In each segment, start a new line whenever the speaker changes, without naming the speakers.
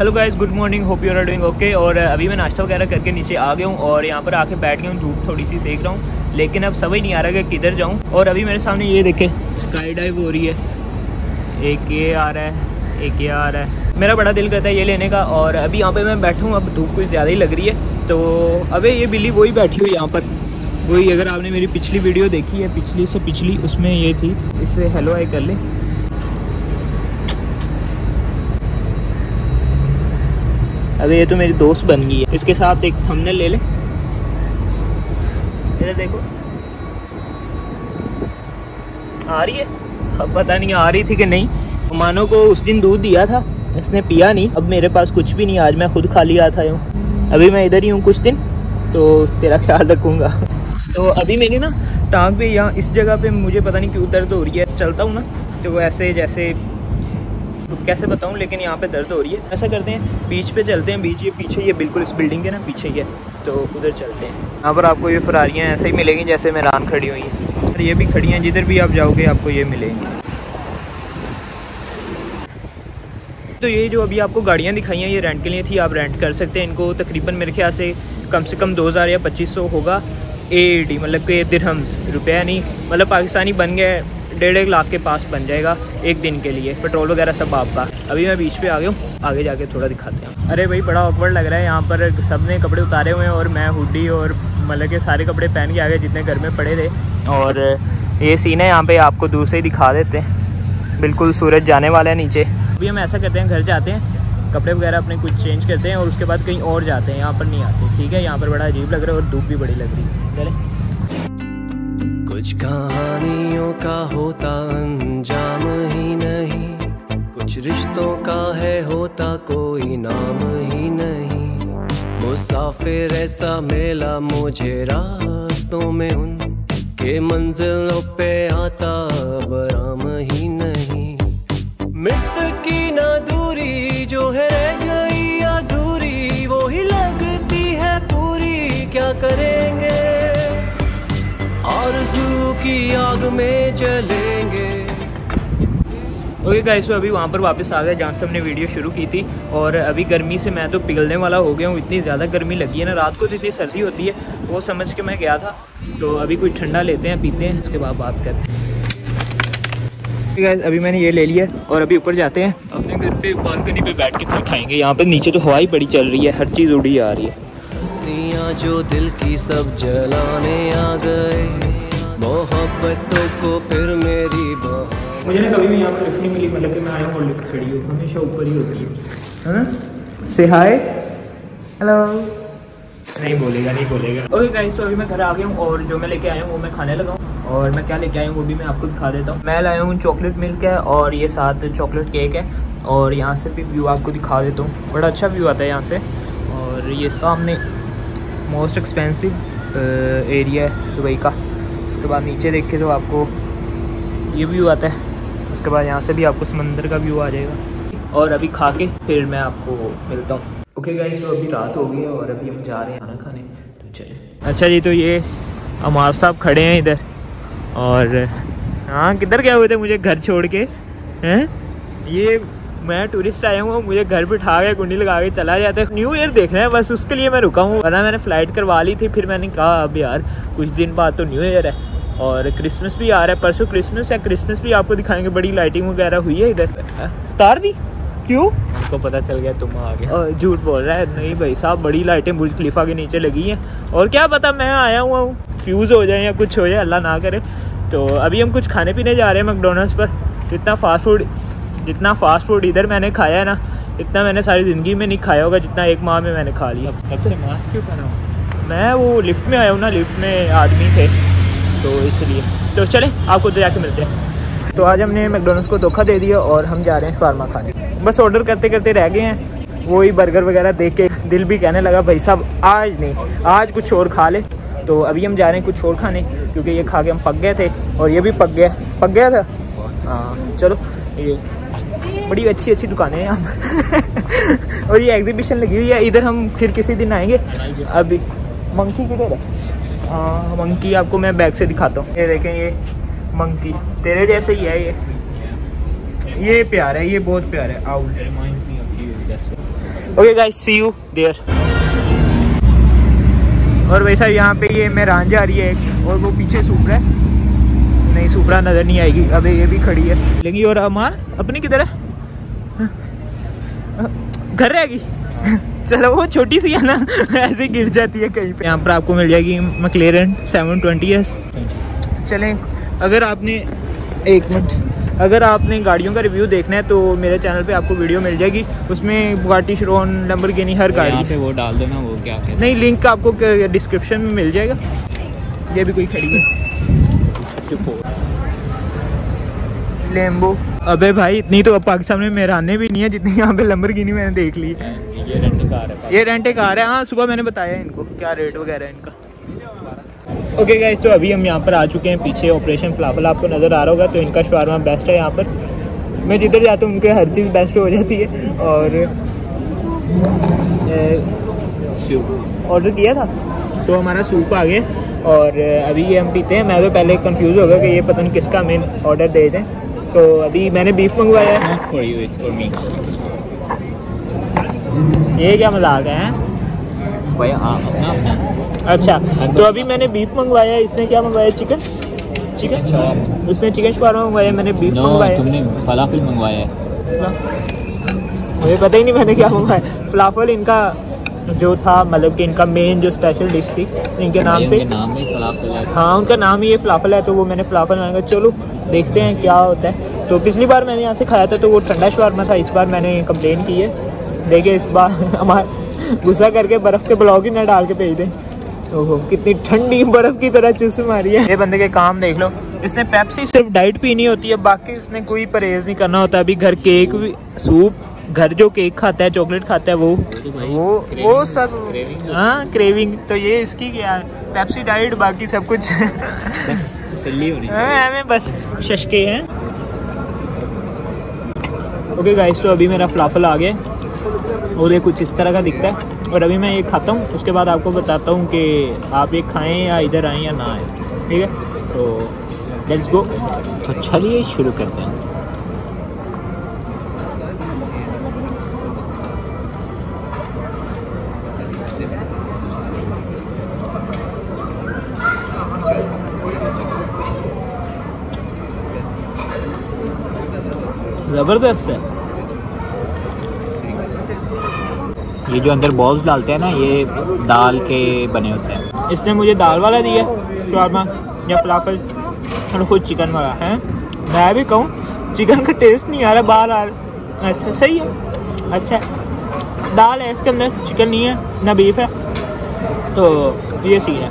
Hello guys good morning hope you are doing okay और अभी मैं नाश्ता वगैरह करके नीचे आ गया हूँ और यहाँ पर आके बैठ गया हूँ। धूप थोड़ी सी सेक रहा हूँ, लेकिन अब समझ नहीं आ रहा कि किधर जाऊँ। और अभी मेरे सामने ये देखे स्काई डाइव हो रही है। एक ये आ रहा है, एक ये आ रहा है। मेरा बड़ा दिल करता है ये लेने का और अभी यहाँ पे मैं बैठा अब धूप कुछ ज़्यादा ही लग रही है। तो अबे ये बिल्ली वही बैठी हुई यहाँ पर। वही अगर आपने मेरी पिछली वीडियो देखी है, पिछली से पिछली, उसमें ये थी। इससे हेलो आई कर ले। अबे ये तो मेरी दोस्त बन गई है। इसके साथ एक थंबनेल ले ले। इधर देखो। आ रही है। अब पता नहीं आ रही थी कि नहीं। मानो को उस दिन दूध दिया था। इसने पिया नहीं। अब मेरे पास कुछ भी नहीं। आज मैं खुद खा लिया था यूँ अभी मैं इधर ही हूँ कुछ दिन। तो तेरा ख्याल रखूँगा। तो अभी मेरी ना टांग पे यहाँ इस जगह पे मुझे पता नहीं क्यों दर्द हो रही है। चलता हूँ ना। तो ऐसे जैसे कैसे बताऊँ, लेकिन यहाँ पे दर्द हो रही है। ऐसा करते हैं, बीच पे चलते हैं, बीच ये पीछे ये बिल्कुल इस बिल्डिंग के ना, पीछे ही है। तो उधर चलते हैं। यहाँ पर आपको ये फरारियाँ ऐसे ही मिलेंगी जैसे मेरान खड़ी हुई हैं। और ये भी खड़ी हैं, जिधर भी आप जाओगे, आपको ये मिलेंगी। तो ये जो अभी आपको गाड़ियाँ दिखाई हैं, ये रेंट के लिए थी, आप रेंट कर सकते हैं इनको। तकरीबन मेरे ख्याल से कम से कम 2000 या 2500 होगा ए डी मतलब कि दिरहम्स रुपया नहीं मतलब पाकिस्तानी बन गए डेढ़ एक लाख के पास बन जाएगा एक दिन के लिए, पेट्रोल वगैरह सब आपका अभी मैं बीच पे आ गया हूँ, आगे जाके थोड़ा दिखाते हैं। अरे भाई, बड़ा ऑकवर्ड लग रहा है यहाँ पर सबने कपड़े उतारे हुए हैं और मैं हुडी और मतलब के सारे कपड़े पहन के आ गए जितने घर में पड़े थे। और ये सीन है, यहाँ पे आपको ही दिखा देते हैं। बिल्कुल सूरज जाने वाला है नीचे। अभी हम ऐसा करते हैं, घर जाते हैं, कपड़े वगैरह अपने कुछ चेंज करते हैं और उसके बाद कहीं और जाते हैं, यहाँ पर नहीं आते। ठीक है, यहाँ पर बड़ा अजीब लग रहा है और धूप भी बड़ी लग रही है। चले।
कुछ कहानियों का होता, अंजाम ही नहीं। कुछ रिश्तों का है होता, कोई नाम ही नहीं। मुसाफिर ऐसा मेला, मुझे रास्तों में उन के मंजिलों पे आता बराम ही नहीं। मिस की ना दूरी, जो है में जलेंगे
ओके गाइस तो अभी वहाँ पर वापस आ गए जहाँ से हमने वीडियो शुरू की थी और अभी गर्मी से मैं तो पिघलने वाला हो गया हूँ। इतनी ज़्यादा गर्मी लगी है ना, रात को तो इतनी सर्दी होती है, वो समझ के मैं गया था। तो अभी कोई ठंडा लेते हैं, पीते हैं, उसके बाद बात करते हैं। गाइस अभी मैंने ये ले लिया और अभी ऊपर जाते हैं। अपने घर पे बालकनी पे बैठ के फिर खाएँगे। यहाँ पर नीचे तो हवा ही बड़ी चल रही है, हर चीज़ उड़ी आ रही है।
जो दिल की सब जलाने आ गए। मोहब्बतों को फिर मेरी
मुझे ना कभी भी यहाँ पर लिफ्ट नहीं मिली मतलब कि मैं आया हूँ और लिफ्ट खड़ी हूँ हमेशा ऊपर ही होती है। है? से हाय हेलो नहीं बोलेगा नहीं बोलेगा। ओके गाइस तो अभी मैं घर आ गया हूँ और जो मैं लेके आया हूँ वो मैं खाने लगा हूँ। और मैं क्या लेके आया हूँ वो भी मैं आपको दिखा देता हूँ। मैं लाया हूँ चॉकलेट मिल्क है और ये साथ चॉकलेट केक है। और यहाँ से भी व्यू आपको दिखा देता हूँ। बड़ा अच्छा व्यू आता है यहाँ से। और ये सामने मोस्ट एक्सपेंसिव एरिया है दुबई का। उसके बाद नीचे देखे तो आपको ये व्यू आता है। उसके बाद यहाँ से भी आपको समंदर का व्यू आ जाएगा। और अभी खा के फिर मैं आपको मिलता हूँ। ओके गाइस तो अभी रात हो गई है और अभी हम जा रहे हैं खाना खाने। तो चले। अच्छा जी तो ये अमार साहब खड़े हैं इधर। और हाँ किधर गए हुए थे मुझे घर छोड़ के? हैं? ये मैं टूरिस्ट आया हूँ, मुझे घर बिठा के कुंडी लगा के चला जाता है न्यू ईयर देखना है, बस उसके लिए मैं रुका हूँ। वरना मैंने फ़्लाइट करवा ली थी, फिर मैंने कहा, अब यार, कुछ दिन बाद तो न्यू ईयर है। और क्रिसमस भी आ रहा है परसों क्रिसमस है क्रिसमस भी आपको दिखाएँगे बड़ी लाइटिंग वगैरह हुई है इधर। तार दी? क्यों? उसको पता चल गया तुम आ गया झूठ बोल रहा है नहीं भाई साहब बड़ी लाइटें बुर्ज खलीफा के नीचे लगी हैं। और क्या पता मैं आया हुआ हूँ। फ्यूज़ हो जाए या कुछ हो जाए अल्लाह ना करे। तो अभी हम कुछ खाने पीने जा रहे हैं मैकडोनल्ड्स पर। जितना फास्ट फ़ूड जितना फास्ट फ़ूड इधर मैंने खाया है ना इतना मैंने सारी ज़िंदगी में नहीं खाया होगा जितना एक माह में मैंने खा लिया।
तब से मास्क क्यों पहना
मैं वो लिफ्ट में आया हूँ ना लिफ्ट में आदमी थे। तो इसलिए। तो चले आपको तो जाके मिलते हैं। तो आज हमने मैकडोनल्ड्स को धोखा दे दिया और हम जा रहे हैं फार्मा खाने। बस ऑर्डर करते करते रह गए हैं। वही बर्गर वगैरह देख के दिल भी कहने लगा भाई साहब आज नहीं आज कुछ और खा ले। तो अभी हम जा रहे हैं कुछ और खाने क्योंकि ये खा के हम पक गए थे और ये भी पक गया। पक गया था? हाँ चलो ये बड़ी अच्छी अच्छी दुकानें हैं यहाँ और ये एग्जीबिशन लगी हुई है इधर हम फिर किसी दिन आएँगे। अभी मंकी किधर है। हाँ मंकी आपको मैं बैग से दिखाता हूँ। ये देखें, ये मंकी। तेरे जैसे ही है ये। ये प्यार है, ये बहुत प्यार है। Owl okay guys see you there और वैसा यहाँ पे ये मेहरान जा रही है एक, और वो पीछे सुपरा है। नहीं सुपरा नज़र नहीं आएगी। अबे, ये भी खड़ी है। लेकिन और अमान अपनी किधर है? घर रहेगी? चलो वो छोटी सी है ना ऐसे गिर जाती है कहीं पे। यहाँ पर आपको मिल जाएगी मकलेरन सेवन ट्वेंटी एस चलें अगर आपने एक मिनट अगर आपने गाड़ियों का रिव्यू देखना है तो मेरे चैनल पे आपको वीडियो मिल जाएगी। उसमें बुगाटी शिरोन नंबर गिनी हर गाड़ी
पे वो डाल दो ना वो क्या कहते
नहीं लिंक आपको डिस्क्रिप्शन में मिल जाएगा। ये भी कोई खड़ी है। लेम्बो अबे भाई इतनी तो अब पाकिस्तान में मेहराने भी नहीं है जितनी यहाँ पे लंबर मैंने देख ली। है
ये रेंट कार है
ये रेंट कार है। हाँ सुबह मैंने बताया इनको क्या रेट वगैरह है इनका। ओके okay गाइस तो अभी हम यहाँ पर आ चुके हैं पीछे ऑपरेशन फ्लाफल आपको नज़र आ रहा होगा तो इनका शवारमा बेस्ट है यहाँ पर। मैं जिधर जाता हूँ उनके हर चीज़ बेस्ट हो जाती है। और ऑर्डर किया था? तो हमारा सूप आ गया। और अभी ये हम पीते हैं। मैं तो पहले कंफ्यूज हो गया कि ये पता नहीं किसका मेन ऑर्डर दे दें तो अभी मैंने बीफ मंगवाया है।
For you it's for me
ये क्या मज़ाक है
भाई हाँ अपना
अच्छा तो अभी मैंने बीफ मंगवाया है इसने क्या मंगवाया चिकन चिकन
शवारमा
उसने चिकन शवारमा मंगवाया मैंने बीफ
नो
मंगवाया।
तुमने फलाफल मंगवाया है।
मुझे पता ही नहीं मैंने क्या मंगवाया। फलाफल इनका जो था मतलब कि इनका मेन जो स्पेशल डिश थी इनके नाम से।
नाम है।
हाँ उनका नाम ही ये फलाफल है तो वो मैंने फलाफल मंगाया चलो देखते हैं क्या होता है। तो पिछली बार मैंने यहाँ से खाया था तो वो ठंडा शवारमा था इस बार मैंने कंप्लेन की है। देखिए इस बार हमारा गुस्सा करके बर्फ़ के ब्लॉग ही ना डाल के भेज दें। ओहो कितनी ठंडी बर्फ़ की तरह चुस मारी है। ये बंदे के काम देख लो। इसने पेप्सी सिर्फ़ डाइट पीनी होती है बाकी उसने कोई परहेज नहीं करना होता। अभी घर केक भी सूप घर जो केक खाता है चॉकलेट खाता है वो? वो वो सब हाँ क्रेविंग तो ये इसकी क्या? पेप्सी डाइट बाकी सब कुछ।
बस तसल्ली होनी
हाँ, हमें बस शशके हैं। ओके गाइस तो अभी मेरा फलाफल आ गया। और ये कुछ इस तरह का दिखता है। और अभी मैं ये खाता हूँ उसके बाद आपको बताता हूँ कि आप ये खाएँ या इधर आएँ या ना आए। ठीक है? तो लेट्स गो
तो चलिए शुरू करते हैं।
ज़बरदस्त है।
ये जो अंदर बॉल्स डालते हैं ना, ये दाल के बने होते हैं।
इसने मुझे दाल वाला दिया शवारमा या फलाफल और खुद चिकन वाला, है? मैं भी कहूँ चिकन का टेस्ट नहीं आ रहा बाहर आ रहा। अच्छा सही है। अच्छा दाल है इसके अंदर चिकन नहीं है, ना बीफ है। तो ये सीन है।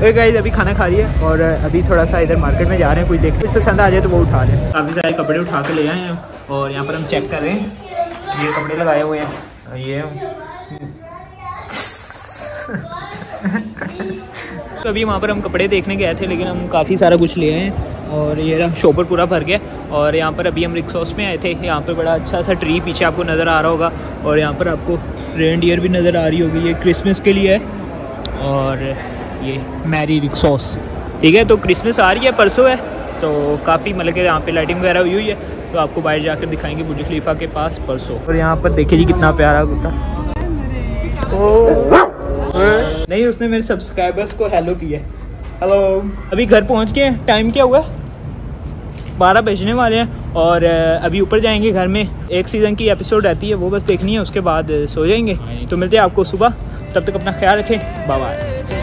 ओके गाइस अभी खाना खा लिया और अभी थोड़ा सा इधर मार्केट में जा रहे हैं कुछ देख कुछ पसंद आ जाए तो वो उठा लें। काफ़ी सारे कपड़े उठा के ले आए हैं और यहाँ पर हम चेक कर रहे हैं। ये कपड़े लगाए हुए हैं। ये तो अभी वहाँ पर हम कपड़े देखने गए थे लेकिन हम काफ़ी सारा कुछ ले आए हैं और ये रहा शॉपर पूरा भर गया। और यहाँ पर अभी हम रिक्सॉस में आए थे। यहाँ पर बड़ा अच्छा सा ट्री पीछे आपको नज़र आ रहा होगा और यहाँ पर आपको रेन डियर भी नज़र आ रही होगी। ये क्रिसमस के लिए है और ये। मैरी रिक्सॉस ठीक है तो क्रिसमस आ रही है परसों है तो काफ़ी मतलब कि यहाँ पे लाइटिंग वगैरह हुई हुई है तो आपको बाहर जाकर दिखाएँगे बुर्ज खलीफा के पास परसों। और यहाँ पर देखिए जी कितना प्यारा कुत्ता। नहीं उसने मेरे सब्सक्राइबर्स को हेलो किया हेलो अभी घर पहुँच के टाइम क्या हुआ? बारह बजने वाले हैं और अभी ऊपर जाएँगे घर में। एक सीज़न की एपिसोड रहती है वो बस देखनी है उसके बाद सो जाएँगे। तो मिलते हैं आपको सुबह। तब तक अपना ख्याल रखें। बाय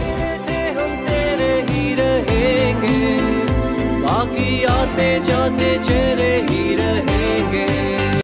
बाकी आते जाते चले ही रहेंगे।